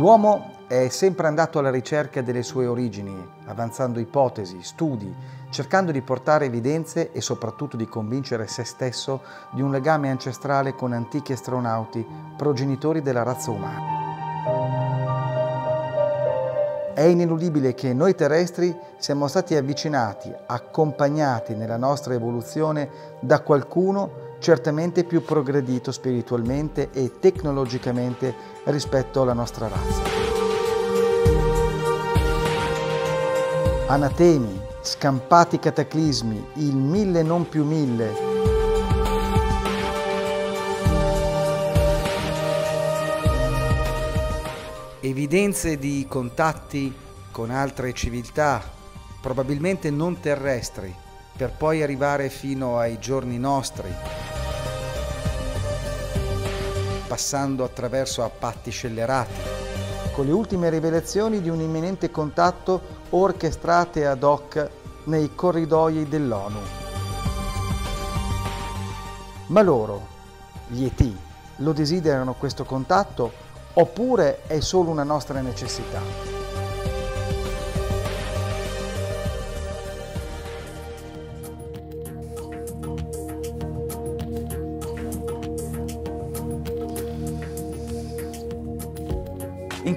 L'uomo è sempre andato alla ricerca delle sue origini, avanzando ipotesi, studi, cercando di portare evidenze e soprattutto di convincere se stesso di un legame ancestrale con antichi astronauti, progenitori della razza umana. È ineludibile che noi terrestri siamo stati avvicinati, accompagnati nella nostra evoluzione da qualcuno certamente più progredito spiritualmente e tecnologicamente rispetto alla nostra razza. Anatemi, scampati cataclismi, il mille non più mille, evidenze di contatti con altre civiltà, probabilmente non terrestri, per poi arrivare fino ai giorni nostri, passando attraverso appatti scellerati, con le ultime rivelazioni di un imminente contatto orchestrate ad hoc nei corridoi dell'ONU. Ma loro, gli ET, lo desiderano questo contatto oppure è solo una nostra necessità?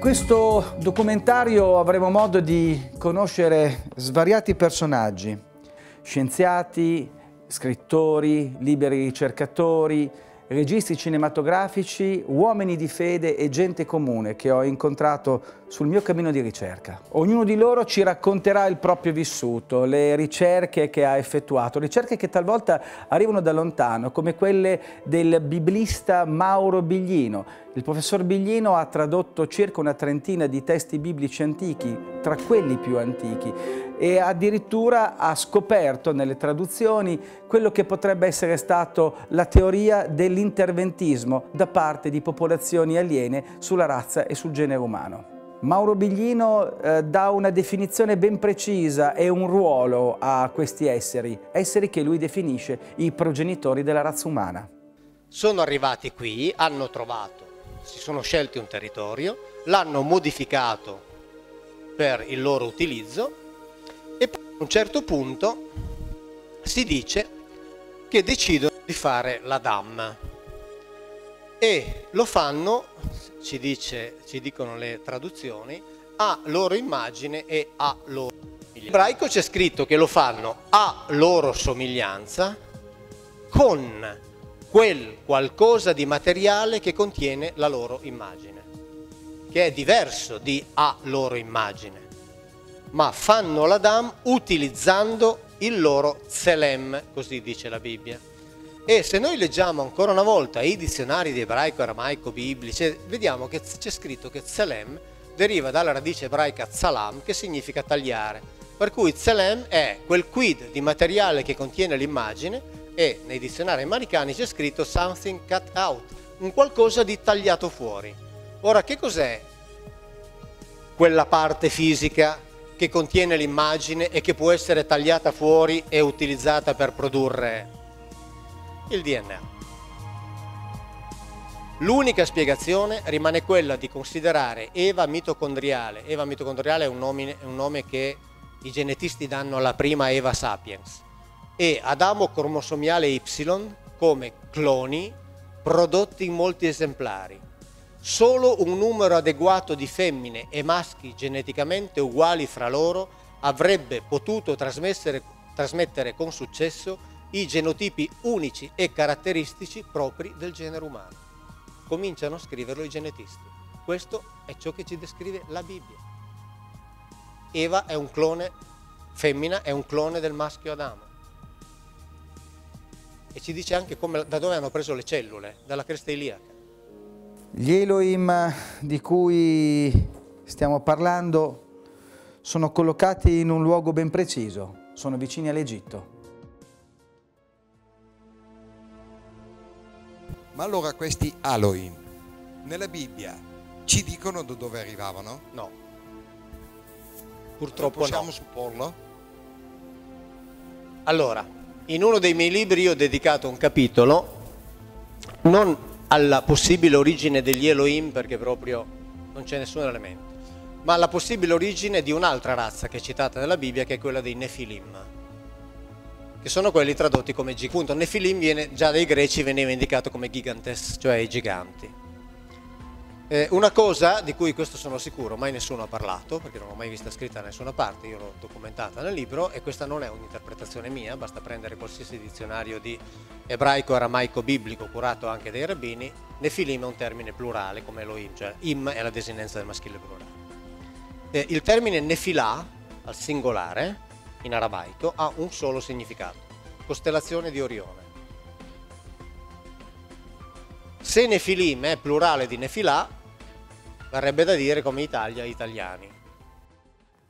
Questo documentario avremo modo di conoscere svariati personaggi, scienziati, scrittori, liberi ricercatori, registi cinematografici, uomini di fede e gente comune che ho incontrato sul mio cammino di ricerca. Ognuno di loro ci racconterà il proprio vissuto, le ricerche che ha effettuato, ricerche che talvolta arrivano da lontano, come quelle del biblista Mauro Biglino. Il professor Biglino ha tradotto circa una trentina di testi biblici antichi, tra quelli più antichi, e addirittura ha scoperto nelle traduzioni quello che potrebbe essere stato la teoria dell'interventismo da parte di popolazioni aliene sulla razza e sul genere umano. Mauro Biglino eh, dà una definizione ben precisa e un ruolo a questi esseri, esseri che lui definisce i progenitori della razza umana. Sono arrivati qui, hanno trovato, si sono scelti un territorio, l'hanno modificato per il loro utilizzo e poi a un certo punto si dice che decidono di fare la DAM e lo fanno ci, dice, ci dicono le traduzioni, a loro immagine e a loro somiglianza. In ebraico c'è scritto che lo fanno a loro somiglianza con quel qualcosa di materiale che contiene la loro immagine, che è diverso di a loro immagine, ma fanno l'Adam utilizzando il loro Zelem, così dice la Bibbia. E se noi leggiamo ancora una volta i dizionari di ebraico, aramaico, biblici, vediamo che c'è scritto che Tselem deriva dalla radice ebraica Tsalam, che significa tagliare. Per cui Tselem è quel quid di materiale che contiene l'immagine e nei dizionari americani c'è scritto something cut out, un qualcosa di tagliato fuori. Ora, che cos'è quella parte fisica che contiene l'immagine e che può essere tagliata fuori e utilizzata per produrre il DNA. L'unica spiegazione rimane quella di considerare Eva mitocondriale. Eva mitocondriale è un nome, è un nome che i genetisti danno alla prima Eva sapiens e Adamo cromosomiale Y come cloni prodotti in molti esemplari. Solo un numero adeguato di femmine e maschi geneticamente uguali fra loro avrebbe potuto trasmettere con successo i genotipi unici e caratteristici propri del genere umano. Cominciano a scriverlo i genetisti. Questo è ciò che ci descrive la Bibbia. Eva è un clone, femmina è un clone del maschio Adamo. E ci dice anche come, da dove hanno preso le cellule, dalla cresta iliaca. Gli Elohim di cui stiamo parlando sono collocati in un luogo ben preciso, sono vicini all'Egitto. Ma allora questi Elohim nella Bibbia ci dicono da dove arrivavano? No. Purtroppo non possiamo no. supporlo? Allora, in uno dei miei libri ho dedicato un capitolo non alla possibile origine degli Elohim perché proprio non c'è nessun elemento. Ma la possibile origine di un'altra razza che è citata nella Bibbia, che è quella dei Nefilim, che sono quelli tradotti come giganti. Appunto, Nefilim viene, già dai greci veniva indicato come gigantes, cioè i giganti. Eh, una cosa di cui questo sono sicuro, mai nessuno ha parlato, perché non l'ho mai vista scritta da nessuna parte, io l'ho documentata nel libro e questa non è un'interpretazione mia, basta prendere qualsiasi dizionario di ebraico, aramaico, biblico, curato anche dai rabbini, nefilim è un termine plurale come Elohim, cioè im è la desinenza del maschile plurale. Eh, il termine nefilà, al singolare, in aramaico, ha un solo significato, costellazione di Orione. Se Nefilim è plurale di Nefilà, verrebbe da dire come Italia, italiani.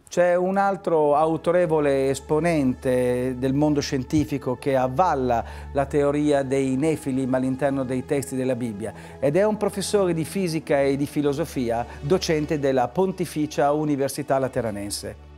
C'è un altro autorevole esponente del mondo scientifico che avvalla la teoria dei nefilim all'interno dei testi della Bibbia ed è un professore di fisica e di filosofia, docente della Pontificia Università Lateranense.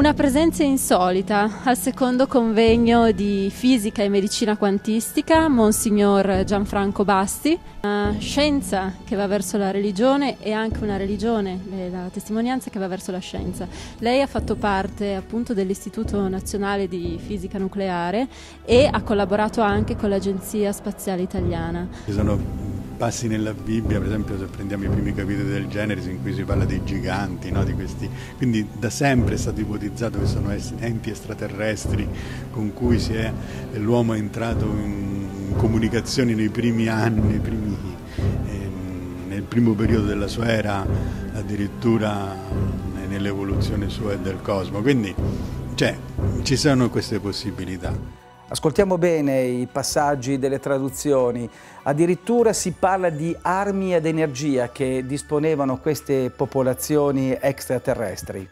Una presenza insolita al secondo convegno di fisica e medicina quantistica, Monsignor Gianfranco Basti, una scienza che va verso la religione e anche una religione, la testimonianza che va verso la scienza. Lei ha fatto parte appunto dell'Istituto Nazionale di Fisica Nucleare e ha collaborato anche con l'Agenzia Spaziale Italiana. Sono passi nella Bibbia, per esempio se prendiamo i primi capitoli del Genesi in cui si parla dei giganti, no? questi, quindi da sempre è stato ipotizzato che sono enti extraterrestri con cui è, l'uomo è entrato in comunicazione nei primi anni, nei primi, eh, nel primo periodo della sua era, addirittura nell'evoluzione sua e del cosmo, quindi cioè, ci sono queste possibilità. Ascoltiamo bene i passaggi delle traduzioni. Addirittura si parla di armi ad energia che disponevano queste popolazioni extraterrestri.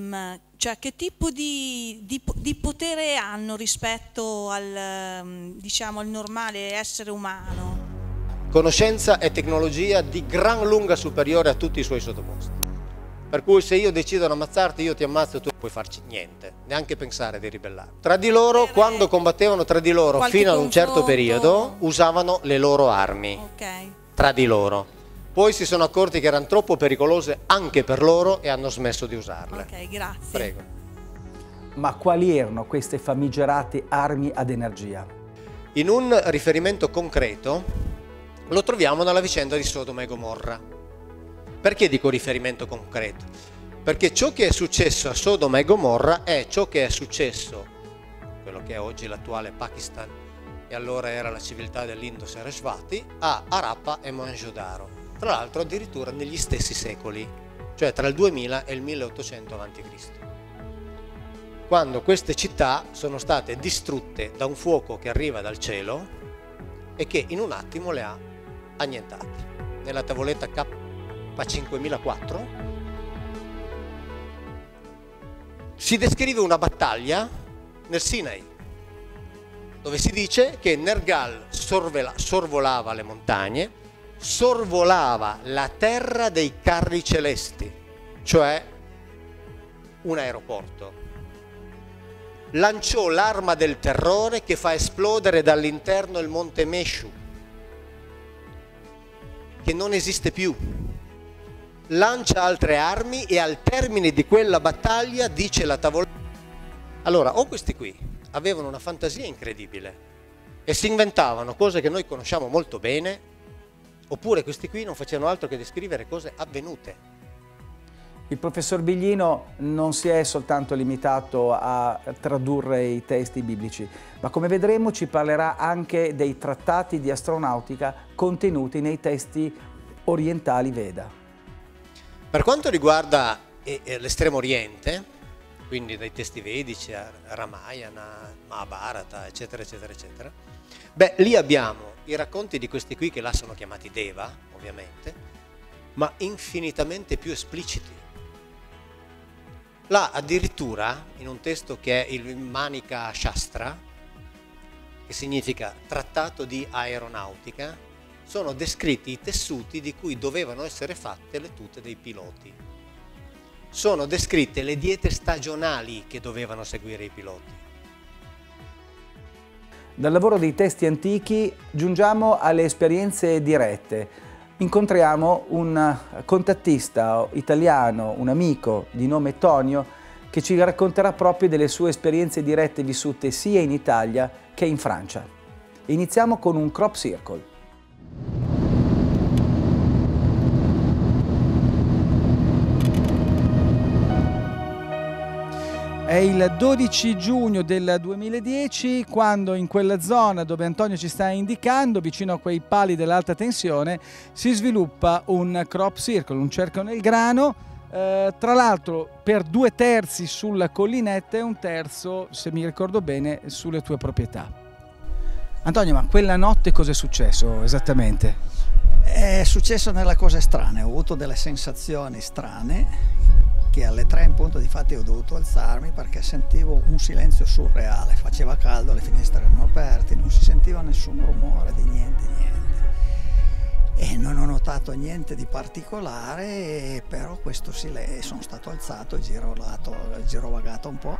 Ma, cioè, che tipo di, di, di, potere hanno rispetto al, diciamo, al normale essere umano? Conoscenza e tecnologia di gran lunga superiore a tutti i suoi sottoposti. Per cui se io decido di ammazzarti, io ti ammazzo e tu non puoi farci niente, neanche pensare di ribellare. Tra di loro, quando combattevano tra di loro fino ad un certo periodo, usavano le loro armi. Okay. Tra di loro. Poi si sono accorti che erano troppo pericolose anche per loro e hanno smesso di usarle. Ok, grazie. Prego. Ma quali erano queste famigerate armi ad energia? In un riferimento concreto lo troviamo nella vicenda di Sodoma e Gomorra. Perché dico riferimento concreto? Perché ciò che è successo a Sodoma e Gomorra è ciò che è successo, quello che è oggi l'attuale Pakistan e allora era la civiltà dell'Indo Sarasvati, a Arappa e Mohenjo-Daro. Tra l'altro addirittura negli stessi secoli, cioè tra il 2000 e il 1800 a.C. Quando queste città sono state distrutte da un fuoco che arriva dal cielo e che in un attimo le ha annientate. Nella tavoletta K 5004 si descrive una battaglia nel Sinai dove si dice che Nergal sorvolava le montagne, sorvolava la terra dei carri celesti, cioè un aeroporto. Lanciò l'arma del terrore che fa esplodere dall'interno il monte Meshu, che non esiste più lancia altre armi e al termine di quella battaglia dice la tavola. Allora, o questi qui avevano una fantasia incredibile e si inventavano cose che noi conosciamo molto bene, oppure questi qui non facevano altro che descrivere cose avvenute. Il professor Biglino non si è soltanto limitato a tradurre i testi biblici, ma come vedremo ci parlerà anche dei trattati di astronautica contenuti nei testi orientali Veda. Per quanto riguarda l'estremo oriente, quindi dai testi vedici a Ramayana, Mahabharata, eccetera, eccetera, eccetera, beh, lì abbiamo i racconti di questi qui che là sono chiamati Deva, ovviamente, ma infinitamente più espliciti. Là addirittura, in un testo che è il Manika Shastra, che significa trattato di aeronautica, sono descritti i tessuti di cui dovevano essere fatte le tute dei piloti. Sono descritte le diete stagionali che dovevano seguire i piloti. Dal lavoro dei testi antichi giungiamo alle esperienze dirette. incontriamo un contattista italiano, un amico di nome Tonio, che ci racconterà proprio delle sue esperienze dirette vissute sia in Italia che in Francia. Iniziamo con un crop circle. È il 12 giugno del 2010 quando in quella zona dove Antonio ci sta indicando, vicino a quei pali dell'alta tensione, si sviluppa un crop circle, un cerchio nel grano, eh, tra l'altro per due terzi sulla collinetta e un terzo, se mi ricordo bene, sulle tue proprietà. Antonio, ma quella notte cosa è successo esattamente? È successo delle cose strane, ho avuto delle sensazioni strane che alle tre in punto di fatti ho dovuto alzarmi perché sentivo un silenzio surreale, faceva caldo, le finestre erano aperte, non si sentiva nessun rumore di niente, niente. E non ho notato niente di particolare, però questo silenzio, sono stato alzato, girovagato, girovagato un po'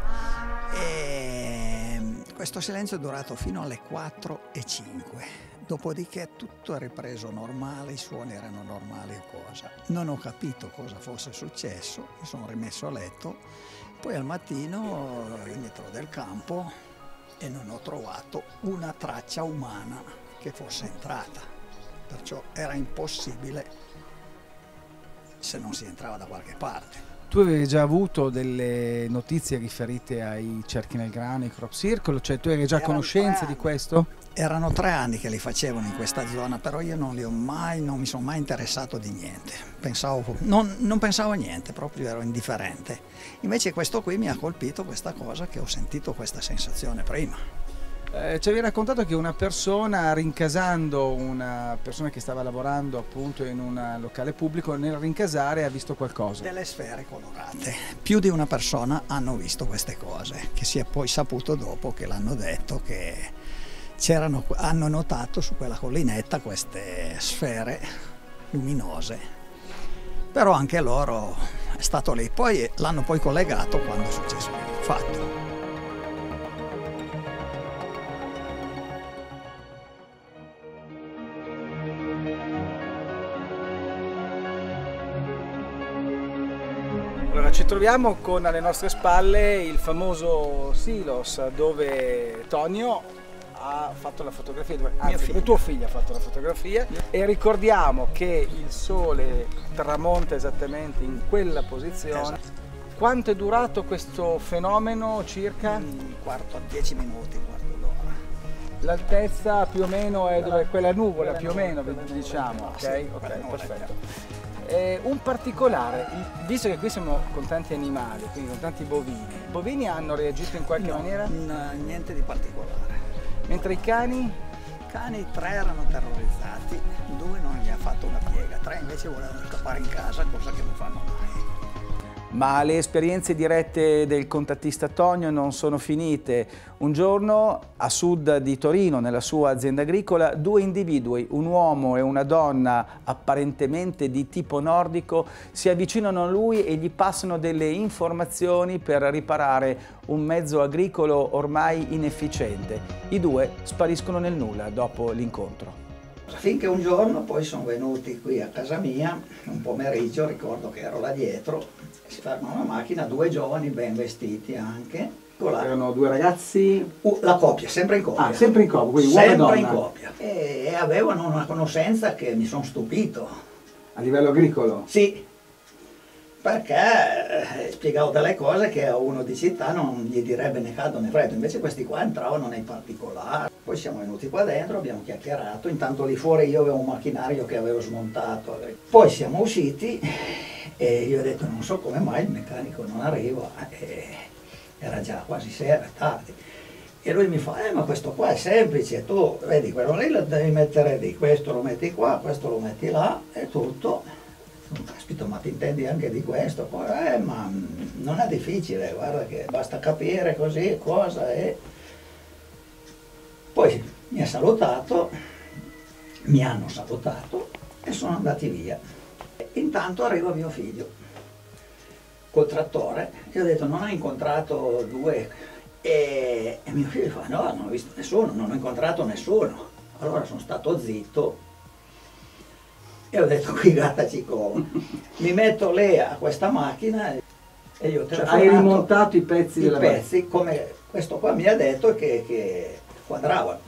e questo silenzio è durato fino alle 4 e 5 Dopodiché tutto è ripreso normale, i suoni erano normali o cosa. Non ho capito cosa fosse successo, mi sono rimesso a letto, poi al mattino rientro del campo e non ho trovato una traccia umana che fosse entrata. Perciò era impossibile se non si entrava da qualche parte. Tu avevi già avuto delle notizie riferite ai cerchi nel grano, ai crop circle, cioè tu eri già a conoscenza di questo? Erano tre anni che li facevano in questa zona, però io non li ho mai, non mi sono mai interessato di niente. Pensavo, non, non pensavo a niente, proprio ero indifferente. Invece questo qui mi ha colpito questa cosa che ho sentito questa sensazione prima. Eh, ci avevi raccontato che una persona, rincasando una persona che stava lavorando appunto in un locale pubblico, nel rincasare ha visto qualcosa. Delle sfere colorate. Più di una persona hanno visto queste cose, che si è poi saputo dopo che l'hanno detto che hanno notato su quella collinetta queste sfere luminose, però anche loro è stato lì, poi l'hanno poi collegato quando è successo il fatto. Ci troviamo con alle nostre spalle il famoso Silos dove Tonio ha fatto la fotografia, anzi figlio. tuo figlio ha fatto la fotografia e ricordiamo che il sole tramonta esattamente in quella posizione. Esatto. Quanto è durato questo fenomeno circa? Un quarto, dieci minuti, un quarto d'ora. L'altezza più o meno è dove, quella nuvola quella più o meno, diciamo, ok? Sì, ok, perfetto. Eh, un particolare, visto che qui siamo con tanti animali, quindi con tanti bovini, i bovini hanno reagito in qualche no, maniera? niente di particolare. Mentre i cani? I cani tre erano terrorizzati, due non gli ha fatto una piega, tre invece volevano scappare in casa, cosa che non fanno mai. Ma le esperienze dirette del contattista Tonio non sono finite. Un giorno a sud di Torino, nella sua azienda agricola, due individui, un uomo e una donna apparentemente di tipo nordico, si avvicinano a lui e gli passano delle informazioni per riparare un mezzo agricolo ormai inefficiente. I due spariscono nel nulla dopo l'incontro. Finché un giorno poi sono venuti qui a casa mia, un pomeriggio, ricordo che ero là dietro, si ferma una macchina, due giovani ben vestiti anche. Erano due ragazzi? Uh, la coppia, sempre in coppia. Ah, sempre in coppia, quindi Sempre in coppia. E, e avevano una conoscenza che mi sono stupito. A livello agricolo? Sì, perché eh, spiegavo delle cose che a uno di città non gli direbbe né caldo né freddo, invece questi qua entravano nei particolari. Poi siamo venuti qua dentro, abbiamo chiacchierato, intanto lì fuori io avevo un macchinario che avevo smontato. Poi siamo usciti e io ho detto non so come mai il meccanico non arriva, e era già quasi sera, tardi. E lui mi fa, eh ma questo qua è semplice, tu vedi quello lì lo devi mettere lì, questo lo metti qua, questo lo metti là, e tutto. Caspita, ma ti intendi anche di questo? Eh ma non è difficile, guarda che basta capire così cosa e... Poi mi ha salutato, mi hanno salutato e sono andati via. Intanto arriva mio figlio col trattore e ho detto non hai incontrato due e, e mio figlio fa no, non ho visto nessuno, non ho incontrato nessuno. Allora sono stato zitto E ho detto qui gatta ci cova. Mi metto lì a questa macchina e io ho Cioè, telefonato hai rimontato i pezzi i della pezzi come questo qua mi ha detto che, che quadravano.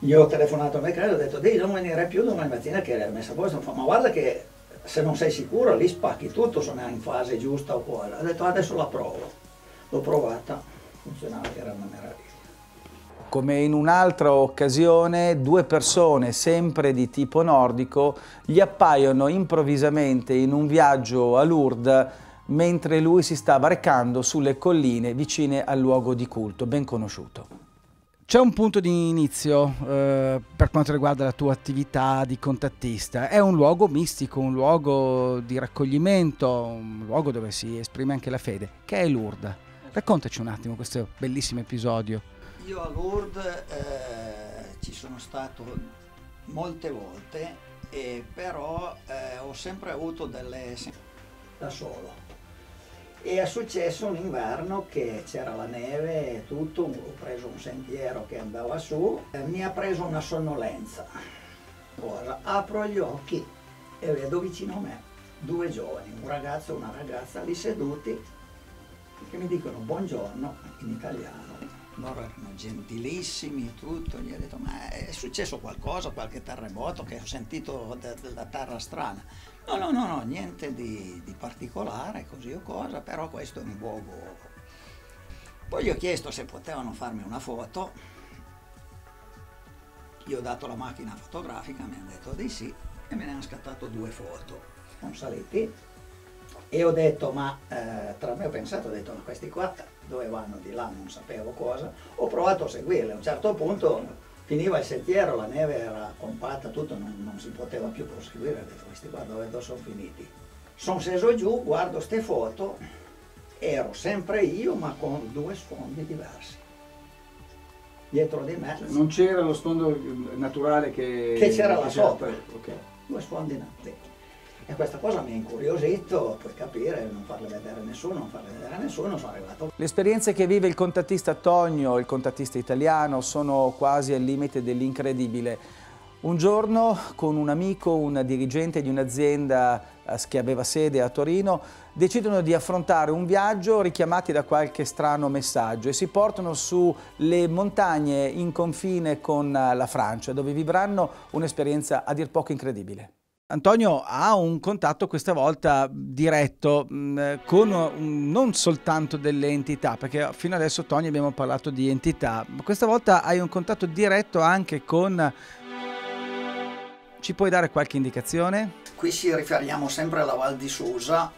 Io ho telefonato al meccanico e ho detto devi non venire più domani mattina che l'hai messa a posto. Ma guarda che se non sei sicuro lì spacchi tutto, sono in fase giusta o cosa. Ho detto adesso la provo. L'ho provata, funzionava era una meraviglia. Come in un'altra occasione, due persone, sempre di tipo nordico, gli appaiono improvvisamente in un viaggio a Lourdes mentre lui si stava recando sulle colline vicine al luogo di culto, ben conosciuto. C'è un punto di inizio eh, per quanto riguarda la tua attività di contattista. È un luogo mistico, un luogo di raccoglimento, un luogo dove si esprime anche la fede, che è Lourdes. Raccontaci un attimo questo bellissimo episodio. Io a Lourdes eh, ci sono stato molte volte, e però eh, ho sempre avuto delle da solo. E è successo un inverno che c'era la neve e tutto, ho preso un sentiero che andava su, e mi ha preso una sonnolenza. Cosa? Apro gli occhi e vedo vicino a me due giovani, un ragazzo e una ragazza lì seduti che mi dicono buongiorno in italiano. Loro erano gentilissimi e tutto, gli ho detto ma è successo qualcosa, qualche terremoto che ho sentito da terra strana. No, no, no, no, niente di, di particolare, così o cosa, però questo è un luogo. Poi gli ho chiesto se potevano farmi una foto, io ho dato la macchina fotografica, mi hanno detto di sì e me ne hanno scattato due foto. Sono saliti e ho detto, ma eh, tra me ho pensato, ho detto, ma questi qua dove vanno di là, non sapevo cosa, ho provato a seguirli, a un certo punto finiva il sentiero, la neve era compatta, tutto, non, non si poteva più proseguire, ho detto, questi qua dove sono finiti? Sono sceso giù, guardo ste foto, ero sempre io ma con due sfondi diversi. Dietro di me Non c'era lo sfondo naturale che, Che c'era là sopra. stato, ok. due sfondi nati. E questa cosa mi ha incuriosito, puoi capire, non farle vedere a nessuno, non farle vedere a nessuno, sono arrivato. Le esperienze che vive il contattista Tonio, il contattista italiano, sono quasi al limite dell'incredibile. Un giorno con un amico, un dirigente di un'azienda eh, che aveva sede a Torino, decidono di affrontare un viaggio richiamati da qualche strano messaggio e si portano sulle montagne in confine con eh, la Francia, dove vivranno un'esperienza a dir poco incredibile. Antonio ha un contatto questa volta diretto mh, con un- non soltanto delle entità, perché fino adesso Tony abbiamo parlato di entità, ma questa volta hai un contatto diretto anche con... Ci puoi dare qualche indicazione? Qui ci riferiamo sempre alla Val di Susa.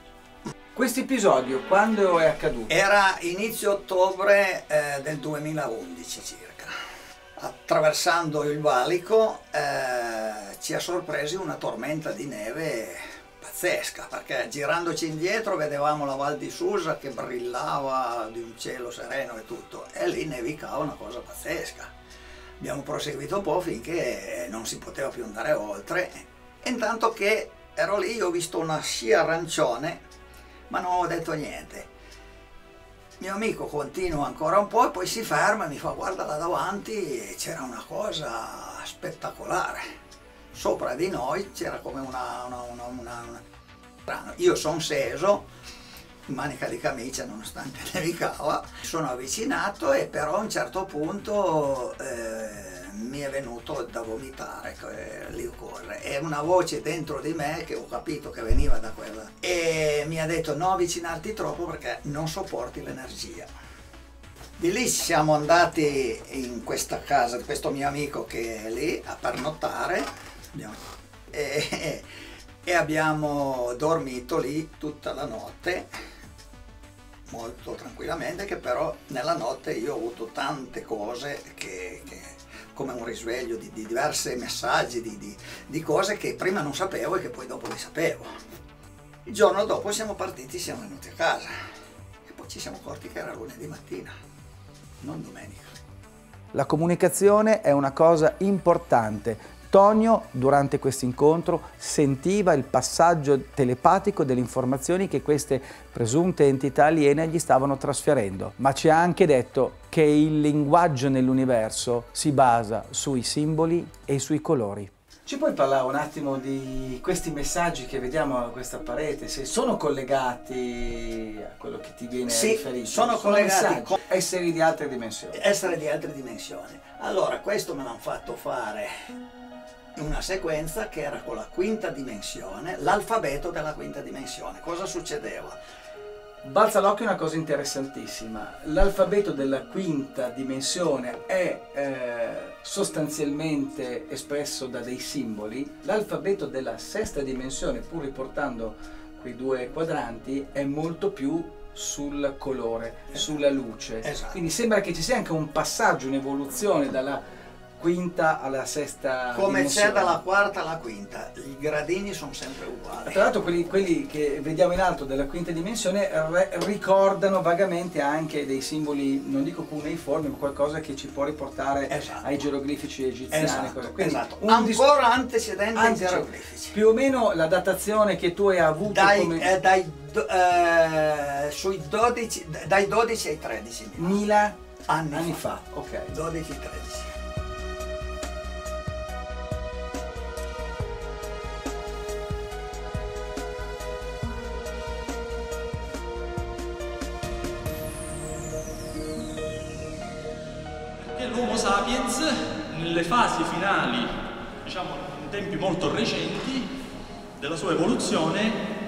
Questo episodio quando è accaduto? Era inizio ottobre eh, del 2011 circa. Attraversando il valico eh, ci ha sorpresi una tormenta di neve pazzesca perché girandoci indietro vedevamo la Val di Susa che brillava di un cielo sereno e tutto e lì nevicava una cosa pazzesca. Abbiamo proseguito un po' finché non si poteva più andare oltre e intanto che ero lì ho visto una scia arancione ma non ho detto niente. Mio amico continua ancora un po' e poi si ferma e mi fa guarda là davanti e c'era una cosa spettacolare. Sopra di noi c'era come una... una, una, una-. Io sono sceso in manica di camicia nonostante nevicava, sono avvicinato e però a un certo punto eh, mi è venuto da vomitare, lì occorre. E una voce dentro di me che ho capito che veniva da quella e mi ha detto non avvicinarti troppo perché non sopporti l'energia. Di lì siamo andati in questa casa di questo mio amico che è lì a pernottare e, e abbiamo dormito lì tutta la notte molto tranquillamente che però nella notte io ho avuto tante cose che, che- come un risveglio di, di diversi messaggi di, di- di cose che prima non sapevo e che poi dopo le sapevo. Il giorno dopo siamo partiti siamo venuti a casa. E poi ci siamo accorti che era lunedì mattina non domenica. La comunicazione è una cosa importante. Tonio, durante questo incontro, sentiva il passaggio telepatico delle informazioni che queste presunte entità aliene gli stavano trasferendo, ma ci ha anche detto che il linguaggio nell'universo si basa sui simboli e sui colori. Ci puoi parlare un attimo di questi messaggi che vediamo a questa parete? Se sono collegati a quello che ti viene Sì, riferito? sono collegati messaggi, con- esseri di altre dimensioni. essere di altre dimensioni. Allora, questo me l'hanno fatto fare in una sequenza che era con la quinta dimensione, l'alfabeto della quinta dimensione. Cosa succedeva? Balza l'occhio una cosa interessantissima. L'alfabeto della quinta dimensione è eh, sostanzialmente espresso da dei simboli. L'alfabeto della sesta dimensione, pur riportando quei due quadranti, è molto più sul colore, sulla luce. Esatto. Quindi sembra che ci sia anche un passaggio, un'evoluzione dalla quinta alla sesta come c'è dalla quarta alla quinta i gradini sono sempre uguali tra l'altro quelli, quelli, che vediamo in alto della quinta dimensione ricordano vagamente anche dei simboli non dico cuneiformi ma qualcosa che ci può riportare esatto. ai geroglifici egiziani esatto, esatto. ancora antecedente ai cioè, geroglifici più o meno la datazione che tu hai avuto dai, come... eh, dai, do, eh, 12, dai 12 ai 13 mila anni, anni fa. fa ok 12 13 sapiens nelle fasi finali, diciamo in tempi molto recenti della sua evoluzione,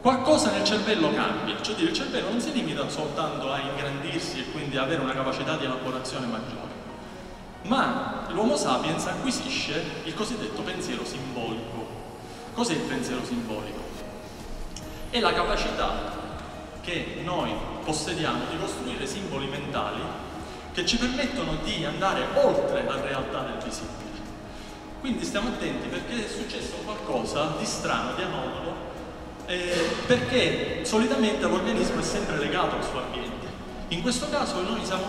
qualcosa nel cervello cambia, cioè dire il cervello non si limita soltanto a ingrandirsi e quindi avere una capacità di elaborazione maggiore, ma l'Homo sapiens acquisisce il cosiddetto pensiero simbolico. Cos'è il pensiero simbolico? È la capacità che noi possediamo di costruire simboli mentali che ci permettono di andare oltre la realtà del visibile. Quindi stiamo attenti perché è successo qualcosa di strano, di anomalo, eh, perché solitamente l'organismo è sempre legato al suo ambiente. In questo caso noi siamo,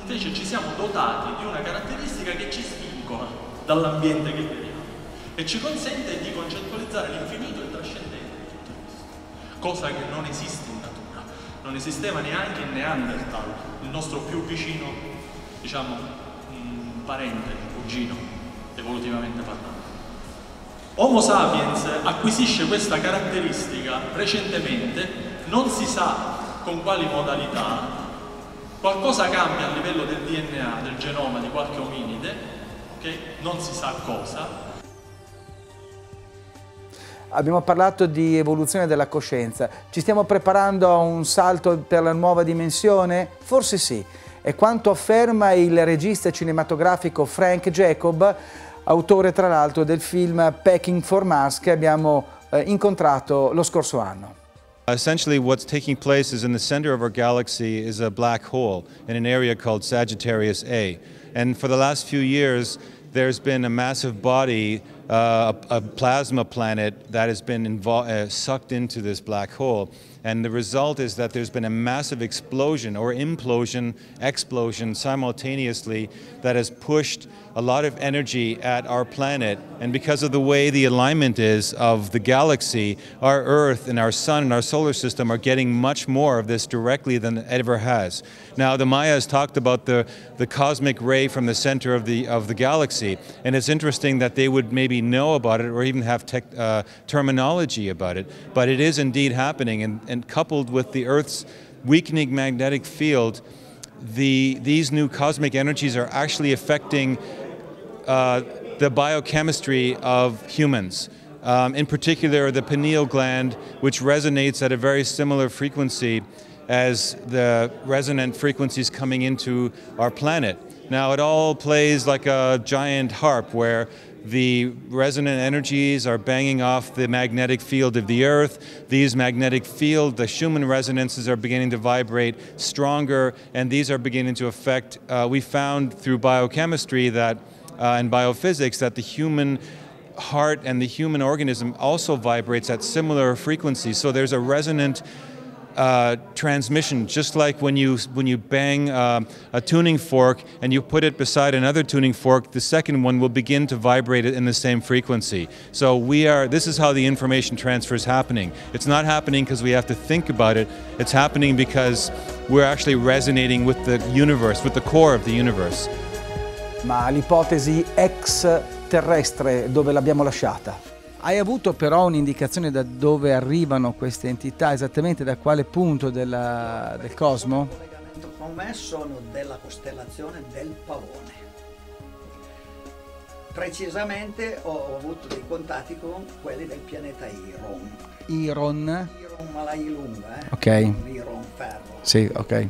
invece ci siamo dotati di una caratteristica che ci svincola dall'ambiente che vediamo e ci consente di concettualizzare l'infinito e il trascendente di tutto questo, cosa che non esiste in natura, non esisteva neanche in Neanderthal, il nostro più vicino, diciamo, mh, parente, cugino, evolutivamente parlando. Homo sapiens acquisisce questa caratteristica recentemente, non si sa con quali modalità, qualcosa cambia a livello del DNA, del genoma di qualche ominide, ok? Non si sa cosa, Abbiamo parlato di evoluzione della coscienza. Ci stiamo preparando a un salto per la nuova dimensione? Forse sì. È quanto afferma il regista cinematografico Frank Jacob, autore tra l'altro del film Packing for Mars che abbiamo eh, incontrato lo scorso anno. Essentially, what's taking place is in the center of our galaxy is a black hole in an area called Sagittarius A. And for the last few years, there's been a massive body, uh, a, plasma planet, that has been uh, sucked into this black hole. And the result is that there's been a massive explosion or implosion, explosion simultaneously that has pushed a lot of energy at our planet. And because of the way the alignment is of the galaxy, our Earth and our Sun and our solar system are getting much more of this directly than it ever has. Now, the Mayas talked about the, the cosmic ray from the center of the, of the galaxy, and it's interesting that they would maybe know about it or even have tech, uh, terminology about it, but it is indeed happening, and, and coupled with the Earth's weakening magnetic field, the, these new cosmic energies are actually affecting uh, the biochemistry of humans. Um, in particular, the pineal gland, which resonates at a very similar frequency as the resonant frequencies coming into our planet. Now, it all plays like a giant harp where the resonant energies are banging off the magnetic field of the Earth. These magnetic field, the Schumann resonances are beginning to vibrate stronger, and these are beginning to affect. Uh, we found through biochemistry that uh, and biophysics that the human heart and the human organism also vibrates at similar frequencies. So there's a resonant uh, transmission, just like when you when you bang uh, a tuning fork and you put it beside another tuning fork, the second one will begin to vibrate in the same frequency. So we are. This is how the information transfer is happening. It's not happening because we have to think about it. It's happening because we're actually resonating with the universe, with the core of the universe. Ma l'ipotesi terrestre dove l'abbiamo lasciata. Hai avuto però un'indicazione da dove arrivano queste entità, esattamente da quale punto della, del cosmo? Con me sono della costellazione del Pavone. Precisamente ho avuto dei contatti con quelli del pianeta Iron. Iron? Iron Malailunga, eh? Ok. Iron Ferro. Sì, ok.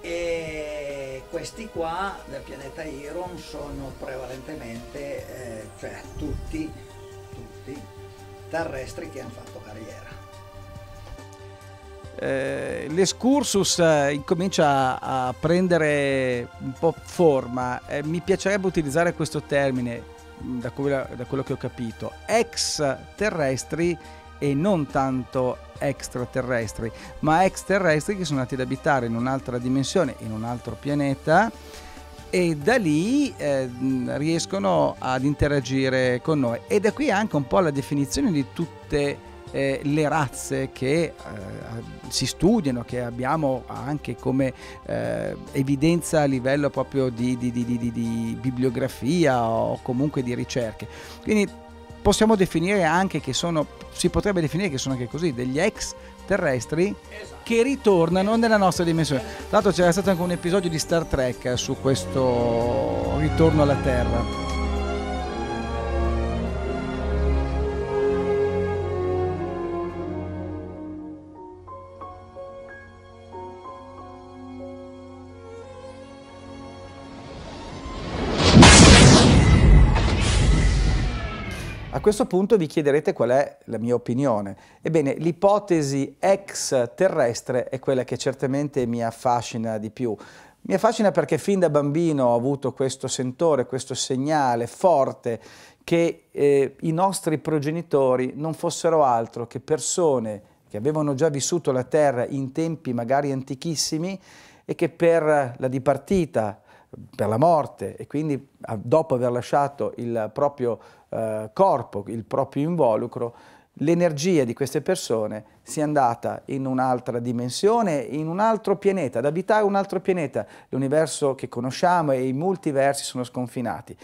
E questi qua del pianeta Iron sono prevalentemente, eh, cioè tutti, tutti terrestri che hanno fatto carriera. Eh, l'escursus eh, incomincia a, prendere un po' forma. Eh, mi piacerebbe utilizzare questo termine, mh, da, quello, da quello che ho capito, extraterrestri e non tanto extraterrestri, ma extraterrestri che sono nati ad abitare in un'altra dimensione, in un altro pianeta e da lì eh, riescono ad interagire con noi. E da qui anche un po' la definizione di tutte eh, le razze che eh, si studiano, che abbiamo anche come eh, evidenza a livello proprio di, di, di, di, bibliografia o comunque di ricerche. Quindi possiamo definire anche che sono, si potrebbe definire che sono anche così, degli ex terrestri che ritornano nella nostra dimensione. Tra l'altro c'era stato anche un episodio di Star Trek su questo ritorno alla Terra. Questo punto vi chiederete qual è la mia opinione. Ebbene, l'ipotesi extraterrestre è quella che certamente mi affascina di più. Mi affascina perché fin da bambino ho avuto questo sentore, questo segnale forte che eh, i nostri progenitori non fossero altro che persone che avevano già vissuto la Terra in tempi magari antichissimi e che per la dipartita, per la morte e quindi dopo aver lasciato il proprio eh, corpo, il proprio involucro, l'energia di queste persone sia andata in un'altra dimensione, in un altro pianeta, ad abitare un altro pianeta. L'universo che conosciamo e i multiversi sono sconfinati.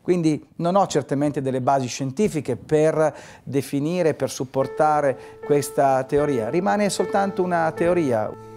Quindi non ho certamente delle basi scientifiche per definire, per supportare questa teoria, rimane soltanto una teoria.